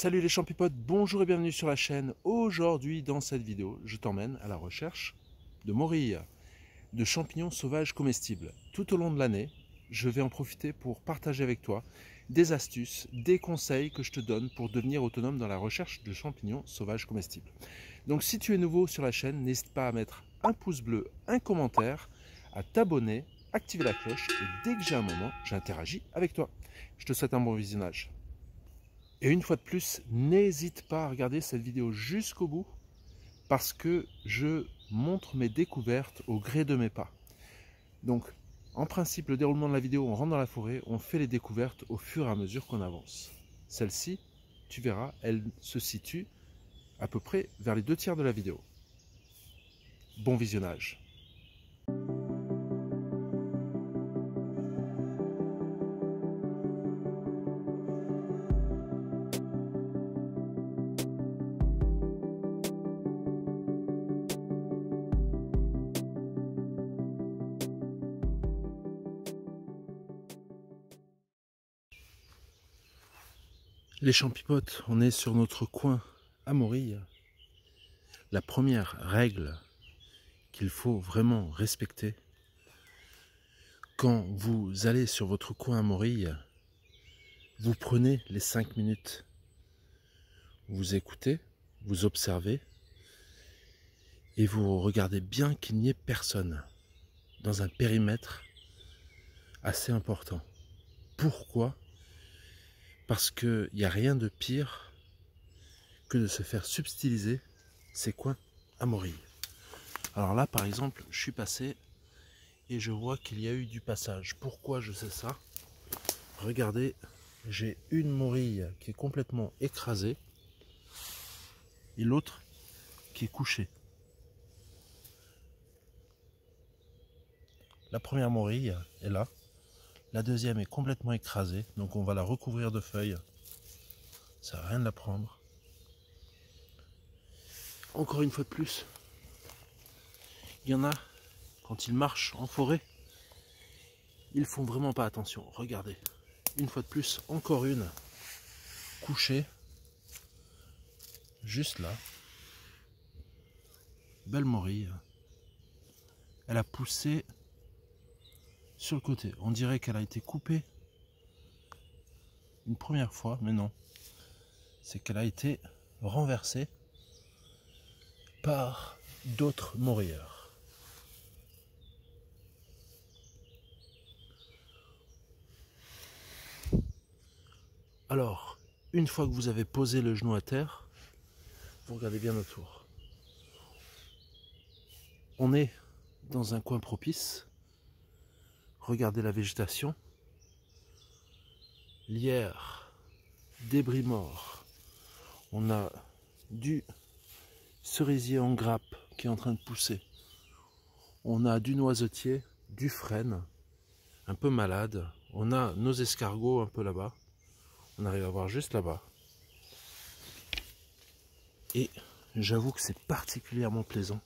Salut les champipotes, bonjour et bienvenue sur la chaîne. Aujourd'hui dans cette vidéo, je t'emmène à la recherche de morilles, de champignons sauvages comestibles. Tout au long de l'année, je vais en profiter pour partager avec toi des astuces, des conseils que je te donne pour devenir autonome dans la recherche de champignons sauvages comestibles. Donc si tu es nouveau sur la chaîne, n'hésite pas à mettre un pouce bleu, un commentaire, à t'abonner, activer la cloche et dès que j'ai un moment, j'interagis avec toi. Je te souhaite un bon visionnage. Et une fois de plus, n'hésite pas à regarder cette vidéo jusqu'au bout parce que je montre mes découvertes au gré de mes pas. Donc, en principe, le déroulement de la vidéo, on rentre dans la forêt, on fait les découvertes au fur et à mesure qu'on avance. Celle-ci, tu verras, elle se situe à peu près vers les deux tiers de la vidéo. Bon visionnage. Les champipotes, on est sur notre coin à Morille. La première règle qu'il faut vraiment respecter quand vous allez sur votre coin à Morille, vous prenez les 5 minutes. Vous écoutez, vous observez et vous regardez bien qu'il n'y ait personne dans un périmètre assez important. Pourquoi parce qu'il n'y a rien de pire que de se faire subtiliser ces coins à Morille. Alors là, par exemple, je suis passé et je vois qu'il y a eu du passage. Pourquoi je sais ça? Regardez, j'ai une morille qui est complètement écrasée et l'autre qui est couchée. La première morille est là. La deuxième est complètement écrasée, donc on va la recouvrir de feuilles. Ça n'a rien de la prendre. Encore une fois de plus, il y en a, quand ils marchent en forêt, ils font vraiment pas attention. Regardez, une fois de plus, encore une couchée, juste là. Belle morille. Elle a poussé sur le côté. On dirait qu'elle a été coupée une première fois, mais non. C'est qu'elle a été renversée par d'autres morieurs. Alors, une fois que vous avez posé le genou à terre, vous regardez bien autour. On est dans un coin propice Regardez la végétation. Lierre, débris morts. On a du cerisier en grappe qui est en train de pousser. On a du noisetier, du frêne, un peu malade. On a nos escargots un peu là-bas. On arrive à voir juste là-bas. Et j'avoue que c'est particulièrement plaisant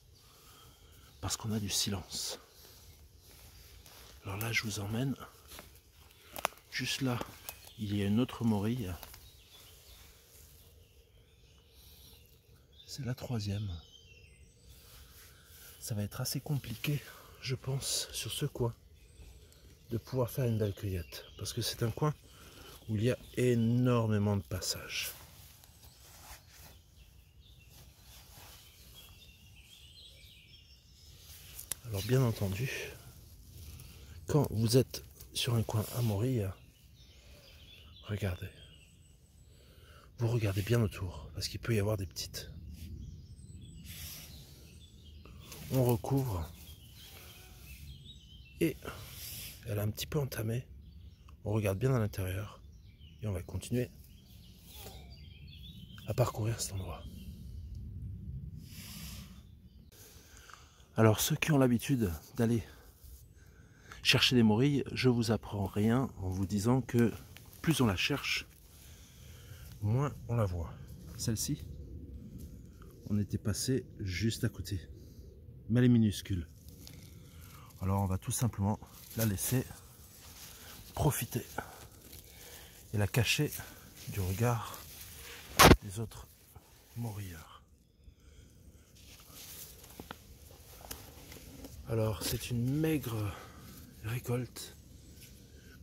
parce qu'on a du silence. Alors là, je vous emmène. Juste là, il y a une autre morille. C'est la troisième. Ça va être assez compliqué, je pense, sur ce coin, de pouvoir faire une belle cueillette. Parce que c'est un coin où il y a énormément de passages. Alors bien entendu, quand vous êtes sur un coin à mourir, regardez. Vous regardez bien autour, parce qu'il peut y avoir des petites. On recouvre. Et elle a un petit peu entamé. On regarde bien à l'intérieur. Et on va continuer à parcourir cet endroit. Alors ceux qui ont l'habitude d'aller Chercher des morilles, je vous apprends rien en vous disant que plus on la cherche, moins on la voit. Celle-ci, on était passé juste à côté. Mais elle est minuscule. Alors on va tout simplement la laisser profiter et la cacher du regard les autres morilleurs. Alors c'est une maigre récolte,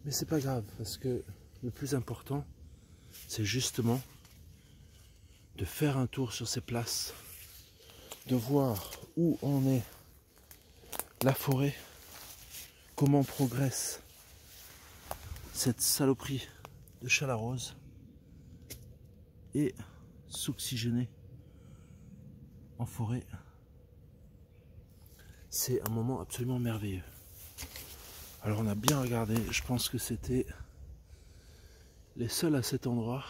mais c'est pas grave parce que le plus important c'est justement de faire un tour sur ces places, de voir où en est la forêt, comment progresse cette saloperie de chalarose et s'oxygéner en forêt. C'est un moment absolument merveilleux. Alors on a bien regardé, je pense que c'était les seuls à cet endroit.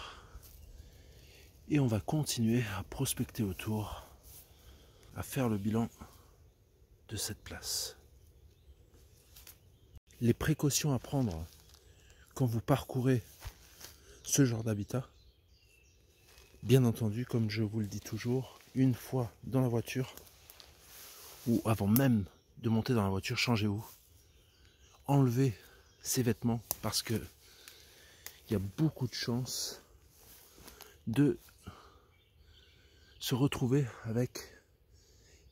Et on va continuer à prospecter autour, à faire le bilan de cette place. Les précautions à prendre quand vous parcourez ce genre d'habitat, bien entendu, comme je vous le dis toujours, une fois dans la voiture, ou avant même de monter dans la voiture, changez-vous. Enlevez ces vêtements parce que il y a beaucoup de chances de se retrouver avec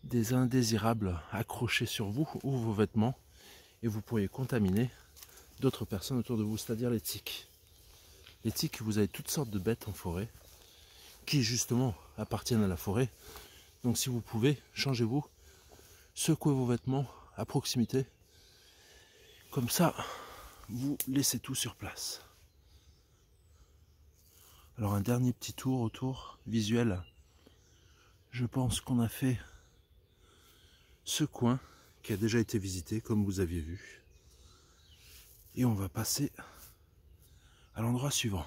des indésirables accrochés sur vous ou vos vêtements et vous pourriez contaminer d'autres personnes autour de vous, c'est-à-dire les tiques. Les tiques, vous avez toutes sortes de bêtes en forêt qui justement appartiennent à la forêt. Donc si vous pouvez, changez-vous, secouez vos vêtements à proximité. Comme ça, vous laissez tout sur place. Alors un dernier petit tour autour visuel. Je pense qu'on a fait ce coin qui a déjà été visité comme vous aviez vu. Et on va passer à l'endroit suivant.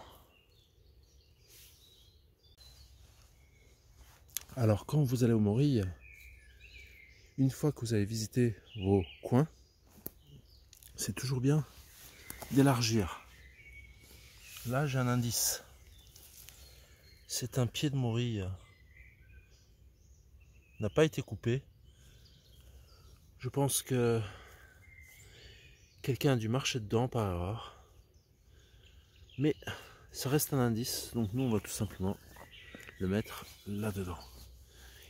Alors quand vous allez au Morille, une fois que vous avez visité vos coins, c'est toujours bien d'élargir. Là j'ai un indice. C'est un pied de morille. N'a pas été coupé. Je pense que quelqu'un a dû marcher dedans par erreur. Mais ça reste un indice. Donc nous on va tout simplement le mettre là-dedans.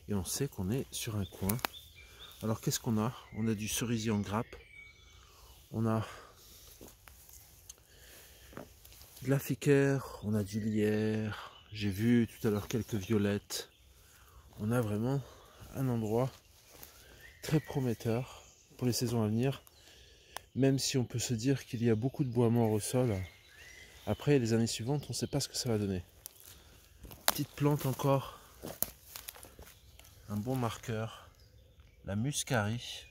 Et on sait qu'on est sur un coin. Alors qu'est-ce qu'on a? On a du cerisier en grappe. On a de la ficaire, on a du lierre, j'ai vu tout à l'heure quelques violettes. On a vraiment un endroit très prometteur pour les saisons à venir. Même si on peut se dire qu'il y a beaucoup de bois mort au sol. Après, les années suivantes, on ne sait pas ce que ça va donner. Petite plante encore. Un bon marqueur. La muscarie.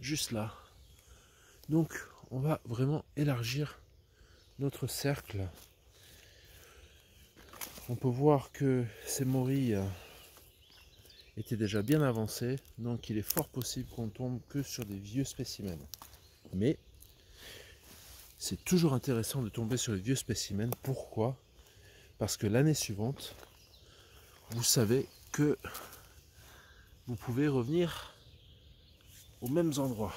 Juste là. Donc, on va vraiment élargir notre cercle on peut voir que ces morilles étaient déjà bien avancées, donc il est fort possible qu'on tombe que sur des vieux spécimens. Mais c'est toujours intéressant de tomber sur les vieux spécimens. Pourquoi? Parce que l'année suivante, vous savez que vous pouvez revenir aux mêmes endroits.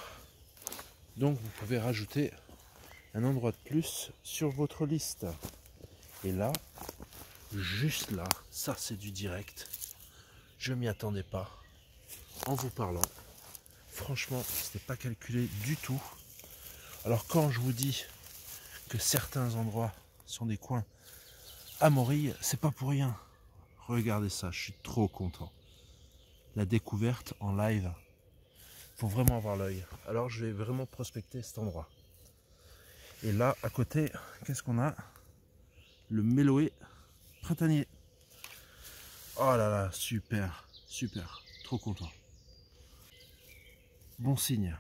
Donc vous pouvez rajouter un endroit de plus sur votre liste. Et là, juste là, ça c'est du direct. Je m'y attendais pas. En vous parlant, franchement, c'était pas calculé du tout. Alors quand je vous dis que certains endroits sont des coins à Morille, c'est pas pour rien. Regardez ça, je suis trop content. La découverte en live, faut vraiment avoir l'œil. Alors je vais vraiment prospecter cet endroit. Et là, à côté, qu'est-ce qu'on a? Le Méloé printanier. Oh là là, super, super, trop content. Bon signe.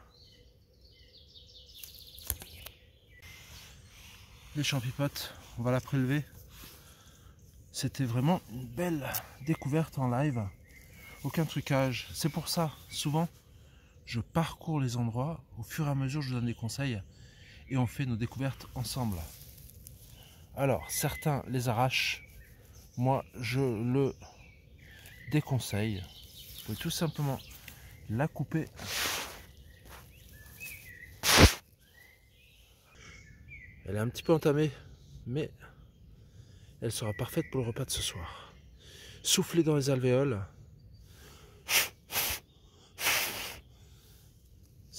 Les champipotes, on va la prélever. C'était vraiment une belle découverte en live. Aucun trucage. C'est pour ça, souvent, je parcours les endroits. Au fur et à mesure, je donne des conseils. Et on fait nos découvertes ensemble. Alors, certains les arrachent moi je le déconseille. Vous pouvez tout simplement la couper. Elle est un petit peu entamée, mais elle sera parfaite pour le repas de ce soir. Soufflez dans les alvéoles.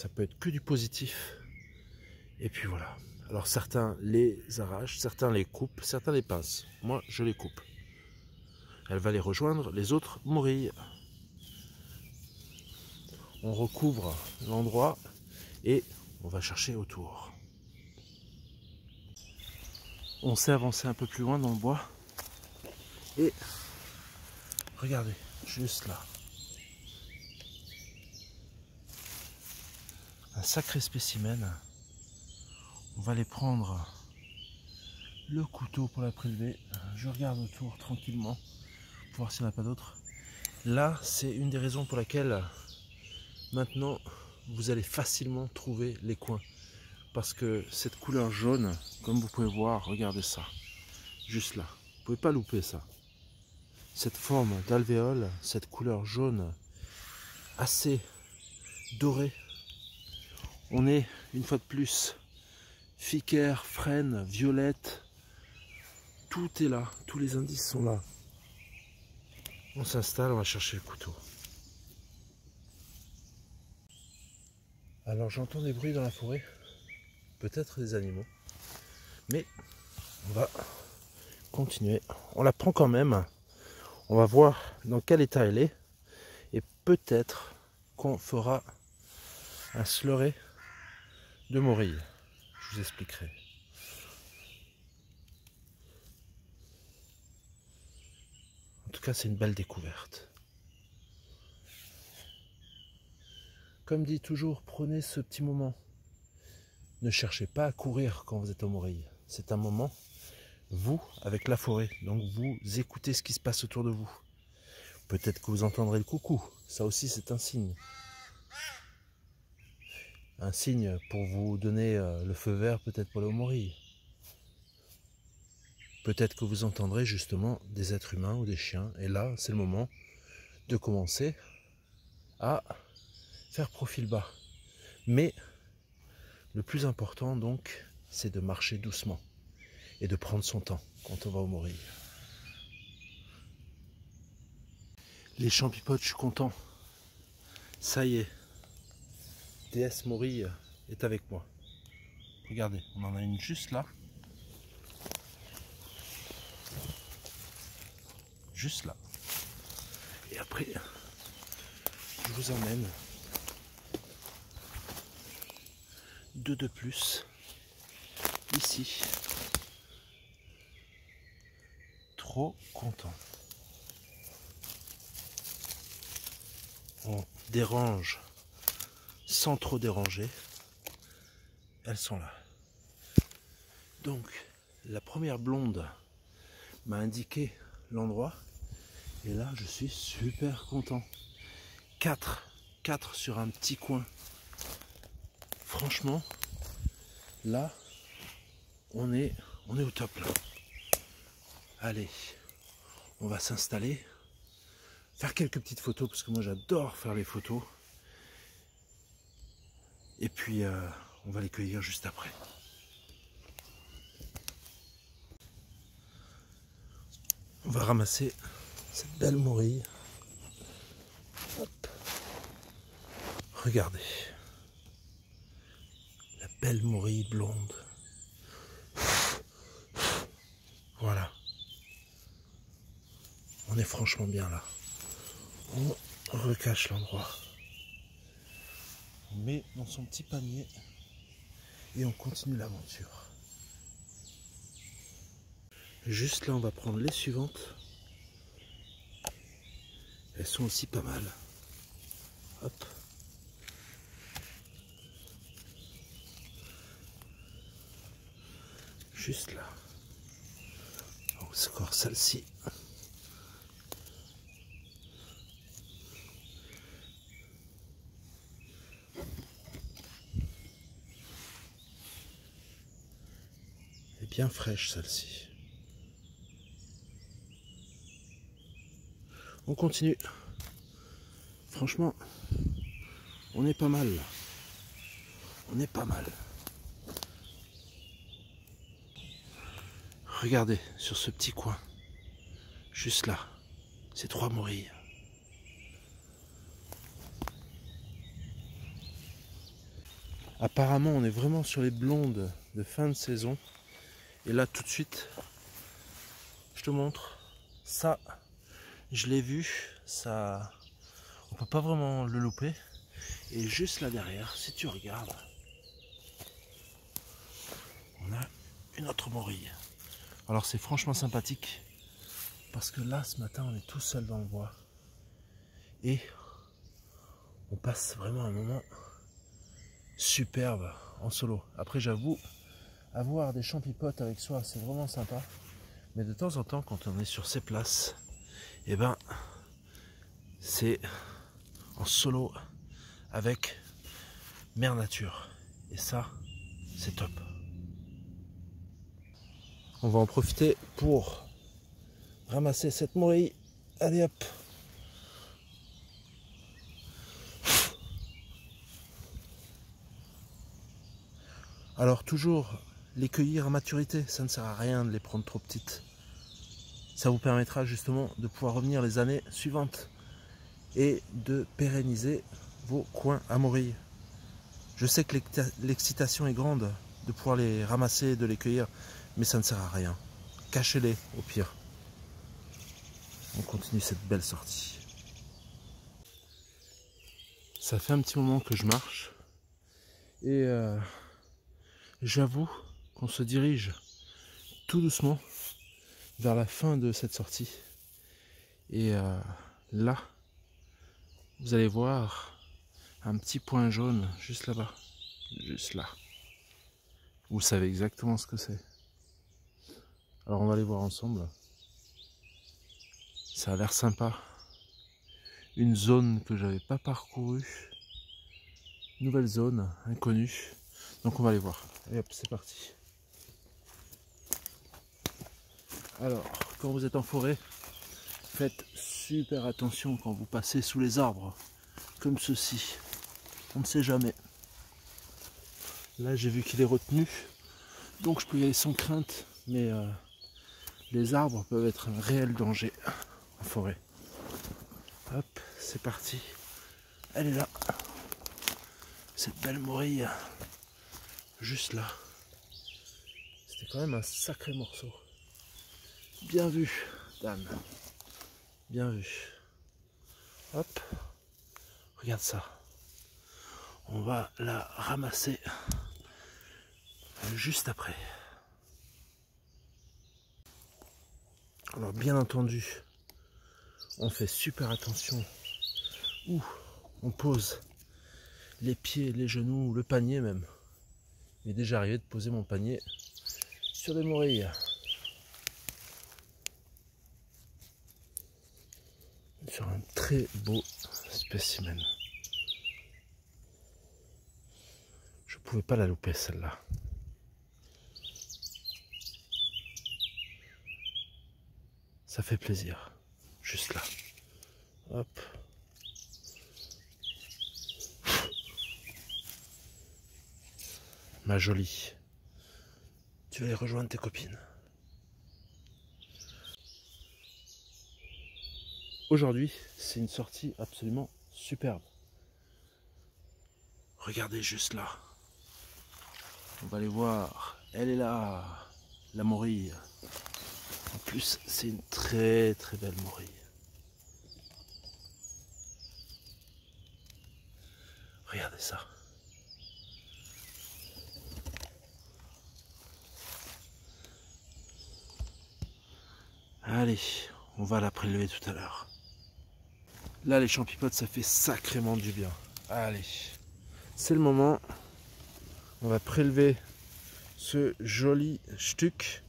Ça peut être que du positif. Et puis voilà. Alors certains les arrachent, certains les coupent, certains les pincent. Moi, je les coupe. Elle va les rejoindre, les autres mourir. On recouvre l'endroit et on va chercher autour. On s'est avancé un peu plus loin dans le bois. Et regardez, juste là. Un sacré spécimen. On va les prendre le couteau pour la prélever. Je regarde autour tranquillement pour voir s'il n'y en a pas d'autres. Là, c'est une des raisons pour laquelle maintenant vous allez facilement trouver les coins parce que cette couleur jaune, comme vous pouvez voir, regardez ça, juste là, vous pouvez pas louper ça. Cette forme d'alvéole, cette couleur jaune, assez dorée, on est une fois de plus ficaire, frêne, violette, tout est là, tous les indices sont là. On s'installe, on va chercher le couteau. Alors j'entends des bruits dans la forêt peut-être des animaux. Mais on va continuer. On la prend quand même. On va voir dans quel état elle est. Et peut-être qu'on fera un slurry de morille. Je vous expliquerai. En tout cas, c'est une belle découverte. Comme dit toujours, prenez ce petit moment ne cherchez pas à courir quand vous êtes au Morille. C'est un moment, vous, avec la forêt. Donc vous écoutez ce qui se passe autour de vous. Peut-être que vous entendrez le coucou. Ça aussi, c'est un signe. Un signe pour vous donner euh, le feu vert, peut-être pour le Morille. Peut-être que vous entendrez justement des êtres humains ou des chiens. Et là, c'est le moment de commencer à faire profil bas. Mais le plus important donc, c'est de marcher doucement et de prendre son temps quand on va au mourir. Les champipotes, je suis content. Ça y est, DS Morille est avec moi. Regardez, on en a une juste là. Juste là. Et après, je vous emmène deux de plus ici. Trop content. On dérange sans trop déranger. Elles sont là. Donc, la première blonde m'a indiqué l'endroit. Et là, je suis super content. 4. 4 sur un petit coin franchement, là, on est, on est au top. Allez, on va s'installer, faire quelques petites photos parce que moi j'adore faire les photos. Et puis euh, on va les cueillir juste après. On va ramasser cette belle morille. Regardez belle morille blonde. Voilà. On est franchement bien là. On recache l'endroit. Met dans son petit panier et on continue l'aventure. Juste là, on va prendre les suivantes. Elles sont aussi pas mal. Hop. juste là. Encore celle-ci. Bien fraîche celle-ci. On continue. Franchement, on est pas mal. On est pas mal. regardez sur ce petit coin, juste là, ces trois morilles. Apparemment, on est vraiment sur les blondes de fin de saison. Et là, tout de suite, je te montre. Ça, je l'ai vu. Ça, on peut pas vraiment le louper. Et juste là derrière, si tu regardes, on a une autre morille. Alors c'est franchement sympathique parce que là, ce matin, on est tout seul dans le bois et on passe vraiment un moment superbe en solo. Après, j'avoue, avoir des champipotes avec soi, c'est vraiment sympa. Mais de temps en temps, quand on est sur ces places, eh ben, c'est en solo avec Mère Nature. Et ça, c'est top. On va en profiter pour ramasser cette morille. Allez hop Alors toujours les cueillir à maturité, ça ne sert à rien de les prendre trop petites. Ça vous permettra justement de pouvoir revenir les années suivantes et de pérenniser vos coins à morille. Je sais que l'excitation est grande de pouvoir les ramasser, de les cueillir, mais ça ne sert à rien. Cachez-les au pire. On continue cette belle sortie. Ça fait un petit moment que je marche et euh, j'avoue qu'on se dirige tout doucement vers la fin de cette sortie. Et euh, là, vous allez voir un petit point jaune juste là-bas, juste là. Vous savez exactement ce que c'est. Alors on va aller voir ensemble. Ça a l'air sympa. Une zone que j'avais pas parcourue. Nouvelle zone, inconnue. Donc on va aller voir. Et hop, c'est parti. Alors, quand vous êtes en forêt, faites super attention quand vous passez sous les arbres, comme ceci. On ne sait jamais. Là, j'ai vu qu'il est retenu, donc je peux y aller sans crainte, mais euh, les arbres peuvent être un réel danger en forêt. Hop, c'est parti. Elle est là. Cette belle morille juste là. C'était quand même un sacré morceau. Bien vu, dame. Bien vu. Hop. Regarde ça. On va la ramasser juste après. Alors bien entendu, on fait super attention où on pose les pieds, les genoux, le panier même. Il est déjà arrivé de poser mon panier sur des morilles. Sur un très beau spécimen. Je pouvais pas la louper celle-là. Ça fait plaisir. Juste là. Hop. ma jolie. Tu vas aller rejoindre tes copines. Aujourd'hui, c'est une sortie absolument superbe. Regardez juste là. On va aller voir. Elle est là, la morille. En plus, c'est une très très belle morille. Regardez ça. Allez, on va la prélever tout à l'heure. Là, les champipotes, ça fait sacrément du bien. Allez, c'est le moment. On va prélever ce joli stuc.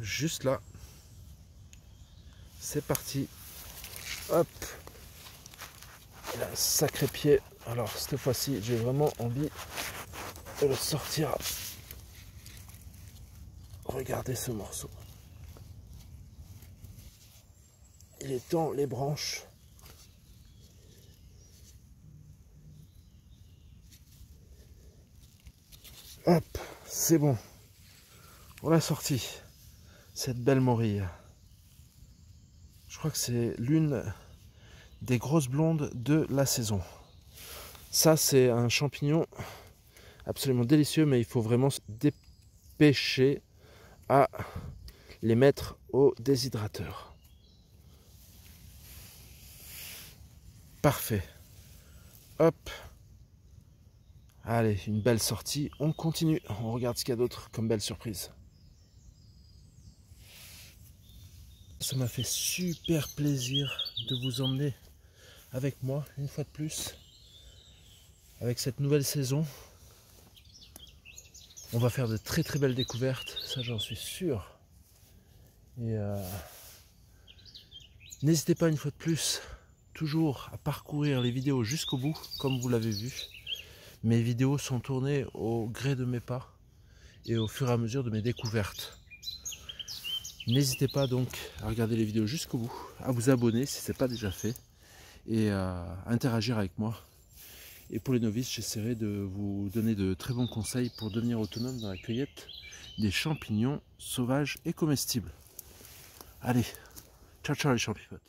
Juste là. C'est parti. Hop. Il a un sacré pied. Alors, cette fois-ci, j'ai vraiment envie de le sortir Regardez ce morceau. Il est dans les branches. Hop, c'est bon. On l'a sortie, cette belle morille. Je crois que c'est l'une des grosses blondes de la saison. Ça, c'est un champignon absolument délicieux, mais il faut vraiment se dépêcher à les mettre au déshydrateur. Parfait. Hop. Allez, une belle sortie. On continue. On regarde ce qu'il y a d'autre comme belle surprise. Ça m'a fait super plaisir de vous emmener avec moi une fois de plus avec cette nouvelle saison. On va faire de très très belles découvertes, ça j'en suis sûr. Et euh, n'hésitez pas une fois de plus, toujours à parcourir les vidéos jusqu'au bout, comme vous l'avez vu. Mes vidéos sont tournées au gré de mes pas et au fur et à mesure de mes découvertes. N'hésitez pas donc à regarder les vidéos jusqu'au bout, à vous abonner si ce n'est pas déjà fait et à interagir avec moi. Et pour les novices, j'essaierai de vous donner de très bons conseils pour devenir autonome dans la cueillette des champignons sauvages et comestibles. Allez, ciao ciao les champignons